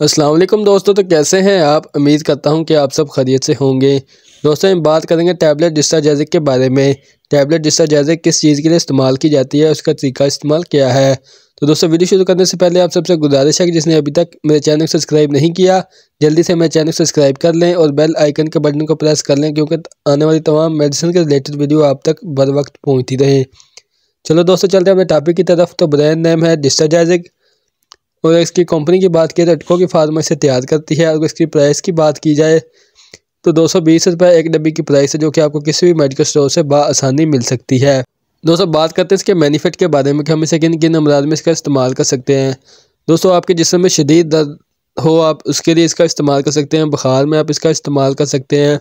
असलम दोस्तों तो कैसे हैं आप? उम्मीद करता हूँ कि आप सब खरीत से होंगे। दोस्तों, हम बात करेंगे टैबलेट डिस्टाजैजिक के बारे में। टैबलेट डिस्टा डिस्टाजैजिक किस चीज़ के लिए इस्तेमाल की जाती है, उसका तरीका इस्तेमाल क्या है? तो दोस्तों, वीडियो शुरू करने से पहले आप सबसे गुजारिश है कि जिसने अभी तक मेरे चैनल को सब्सक्राइब नहीं किया, जल्दी से मेरे चैनल सब्सक्राइब कर लें और बेल आइकन के बटन को प्रेस कर लें, क्योंकि आने वाली तमाम मेडिसिन के रिलेटेड वीडियो आप तक बर वक्त पहुँचती रहे। चलो दोस्तों, चलते हैं अपने टॉपिक की तरफ़। तो ब्रांड नेम है डिस्टाजैजिक और इसकी कंपनी की बात की तो अटको की फार्मा से तैयार करती है। अगर इसकी प्राइस की बात की जाए तो दो सौ बीस एक डब्बी की प्राइस है, जो कि आपको किसी भी मेडिकल स्टोर से बसानी मिल सकती है। दोस्तों, बात करते हैं इसके बेनिफिट के बारे में कि हम इसे किन किन अमराज में इसका इस्तेमाल कर सकते हैं। दोस्तों, आपके जिसम में शदीद दर्द हो, आप उसके लिए इसका इस्तेमाल कर सकते हैं, बुखार में आप इसका इस्तेमाल कर सकते हैं।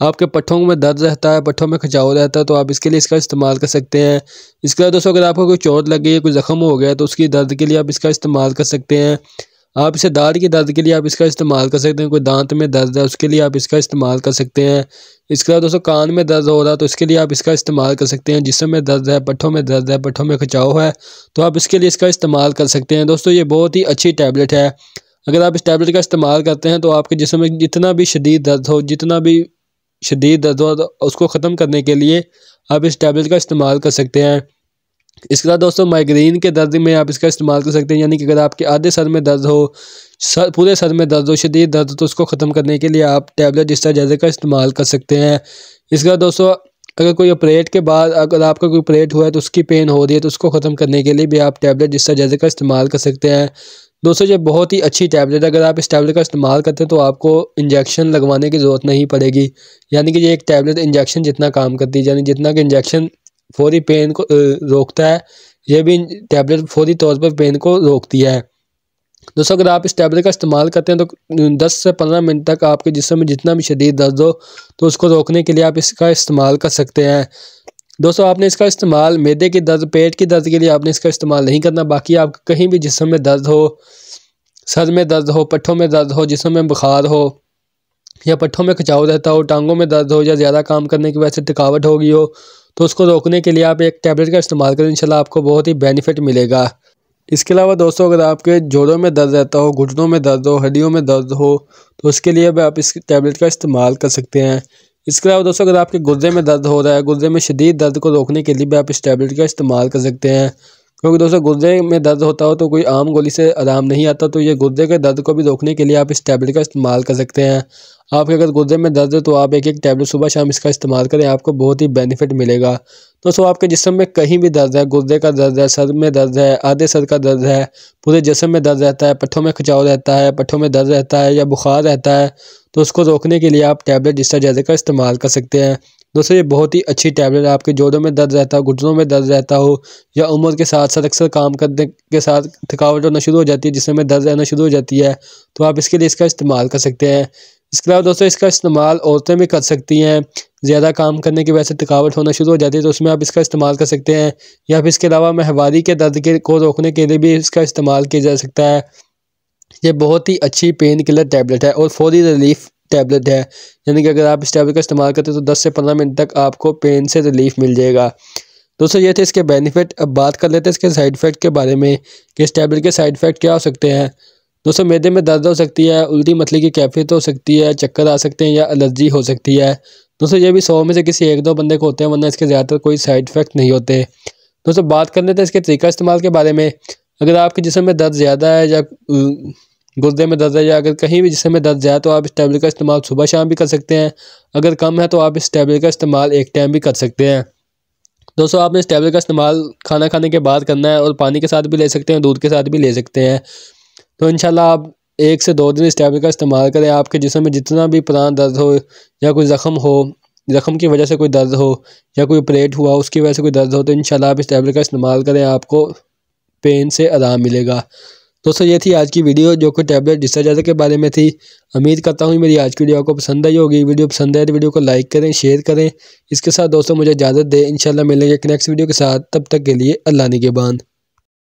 आपके पट्ठों में दर्द रहता है, पट्ठों में खिंचाव रहता है तो आप इसके लिए इसका इस्तेमाल कर सकते हैं। इसके अलावा दोस्तों, अगर आपको कोई चोट लग गई है कोई ज़ख्म हो गया तो उसकी दर्द के लिए आप इसका इस्तेमाल कर सकते हैं। आप इसे दाढ़ की दर्द के लिए आप इसका इस्तेमाल कर सकते हैं, कोई दांत में दर्द है, उसके लिए आप इसका इस्तेमाल कर सकते हैं। इसके अलावा दोस्तों, कान में दर्द हो रहा है तो इसके लिए आप इसका इस्तेमाल कर सकते हैं। जिसम में दर्द है, पट्ठों में दर्द है, पट्ठों में खिंचाव है तो आप इसके लिए इसका इस्तेमाल कर सकते हैं। दोस्तों, ये बहुत ही अच्छी टैबलेट है। अगर आप इस टैबलेट का इस्तेमाल करते हैं तो आपके जिसम में जितना भी शदीद दर्द हो, जितना भी शदीद दर्द हो उसको ख़त्म करने के लिए आप इस टैबलेट का इस्तेमाल कर सकते हैं। इसके बाद दोस्तों माइग्रेन के दर्द में आप इसका इस्तेमाल कर सकते हैं, यानी कि अगर आपके आधे सर में दर्द हो, सर, पूरे सर में दर्द हो, शदीद दर्द तो उसको ख़त्म करने के लिए आप टैबलेट इस तरह का इस्तेमाल कर सकते हैं। इसके बाद दोस्तों, अगर कोई ऑपरेट के बाद अगर आपका कोई ऑपरेट हुआ है तो उसकी पेन हो रही है तो उसको ख़त्म करने के लिए भी आप टैबलेट जिस तरह का इस्तेमाल कर सकते हैं। दोस्तों, ये बहुत ही अच्छी टैबलेट है। अगर आप इस टैबलेट का इस्तेमाल करते हैं तो आपको इंजेक्शन लगवाने की ज़रूरत नहीं पड़ेगी। यानी कि ये एक टैबलेट इंजेक्शन जितना काम करती है, यानी जितना कि इंजेक्शन फौरी पेन को रोकता है, ये भी टैबलेट फौरी तौर पर पेन को रोकती है। दोस्तों, अगर आप इस टैबलेट का इस्तेमाल करते हैं तो 10 से 15 मिनट तक आपके जिसम जितना भी शदीद दर्द हो तो उसको रोकने के लिए आप इसका इस्तेमाल कर सकते हैं। दोस्तों, आपने इसका इस्तेमाल मैदे की दर्द, पेट की दर्द के लिए आपने इसका इस्तेमाल नहीं करना। बाकी आप कहीं भी जिसम में दर्द हो, सर में दर्द हो, पट्ठों में दर्द हो, जिसम में बुखार हो, या पट्ठों में खिंचाव रहता हो, टांगों में दर्द हो, या ज़्यादा काम करने की वजह से थकावट होगी हो तो उसको रोकने के लिए आप एक टैबलेट का इस्तेमाल करें, इंशाल्लाह आपको बहुत ही बेनिफिट मिलेगा। इसके अलावा दोस्तों, अगर आपके जोड़ों में दर्द रहता हो, घुटनों में दर्द हो, हड्डियों में दर्द हो तो उसके लिए भी आप इस टैबलेट का इस्तेमाल कर सकते हैं। इसके अलावा दोस्तों, अगर आपके गुर्दे में दर्द हो रहा है, गुर्दे में शदीद दर्द को रोकने के लिए भी आप इस टैबलेट का इस्तेमाल कर सकते हैं। क्योंकि दोस्तों, गुर्दे में दर्द होता हो तो कोई आम गोली से आराम नहीं आता तो ये गुर्दे के दर्द को भी रोकने के लिए आप इस टैबलेट का इस्तेमाल कर सकते हैं। आपके अगर गुर्दे में दर्द है तो आप एक एक टैबलेट सुबह शाम इसका इस्तेमाल करें, आपको बहुत ही बेनिफिट मिलेगा। दोस्तों, आपके जिसम में कहीं भी दर्द है, गुर्दे का दर्द है, सर में दर्द है, आधे सर का दर्द है, पूरे जिसम में दर्द रहता है, पट्ठों में खिंचाव रहता है, पट्ठों में दर्द रहता है या बुखार रहता है तो उसको रोकने के लिए आप टैबलेट जिसका जैसे का इस्तेमाल कर सकते हैं। दोस्तों, ये बहुत ही अच्छी टैबलेट है। आपके जोड़ों में दर्द रहता हो, घुटनों में दर्द रहता हो, या उम्र के साथ साथ अक्सर काम करने के साथ थकावट होना शुरू हो जाती है, जिसमें में दर्द रहना शुरू हो जाती है तो आप इसके लिए इसका इस्तेमाल कर सकते हैं। इसके अलावा दोस्तों, इसका इस्तेमाल औरतें भी कर सकती हैं। ज़्यादा काम करने की वजह से थकावट होना शुरू हो जाती है तो उसमें आप इसका इस्तेमाल कर सकते हैं। या फिर इसके अलावा महवारी के दर्द के को रोकने के लिए भी इसका इस्तेमाल किया जा सकता है। ये बहुत ही अच्छी पेन किलर टैबलेट है और फौरी रिलीफ टैबलेट है। यानी कि अगर आप इस टैबलेट का इस्तेमाल करते हैं तो 10 से 15 मिनट तक आपको पेन से रिलीफ मिल जाएगा। दोस्तों, ये थे इसके बेनिफिट अब बात कर लेते हैं इसके साइड इफ़ेक्ट के बारे में कि इस टैबलेट के साइड इफ़ेक्ट क्या हो सकते हैं। दोस्तों, मैदे में दर्द हो सकती है, उल्टी मछली की कैफियत हो सकती है, चक्कर आ सकते हैं या एलर्जी हो सकती है। दोस्तों, ये भी सौ में से किसी एक दो बंदे को होते हैं, वरना इसके ज़्यादातर कोई साइड इफ़ेक्ट नहीं होते। दोस्तों, बात कर लेते हैं इसके तरीका इस्तेमाल के बारे में। अगर आपके जिसम में दर्द ज़्यादा है या गुर्दे में दर्द है या अगर कहीं भी जिसम में दर्द जाए तो आप इस टैबलेट का इस्तेमाल सुबह शाम भी कर सकते हैं। अगर कम है तो आप इस टैबलेट का इस्तेमाल एक टाइम भी कर सकते हैं। दोस्तों, आपने इस टैबलेट का इस्तेमाल खाना खाने के बाद करना है और पानी के साथ भी ले सकते हैं, दूध के साथ भी ले सकते हैं। तो इन आप एक से दो दिन इस टैबलेट का इस्तेमाल करें। आपके जिसम में जितना भी पुराना दर्द हो या कोई ज़ख्म हो, ज़ख्म की वजह से कोई दर्द हो या कोई ऑपरेट हुआ, उसकी वजह से कोई दर्द हो तो इन आप इस टैबलेट का इस्तेमाल करें। आपको पेन से आराम मिलेगा। दोस्तों, ये थी आज की वीडियो जो कि टैबलेट डिस्चार्जर के बारे में थी। उम्मीद करता हूँ मेरी आज की वीडियो आपको पसंद आई होगी। वीडियो पसंद आए तो वीडियो को लाइक करें शेयर करें। इसके साथ दोस्तों, मुझे इजाज़त दें। इंशाल्लाह मिलेंगे नेक्स्ट वीडियो के साथ। तब तक के लिए अल्लाह निगेबान।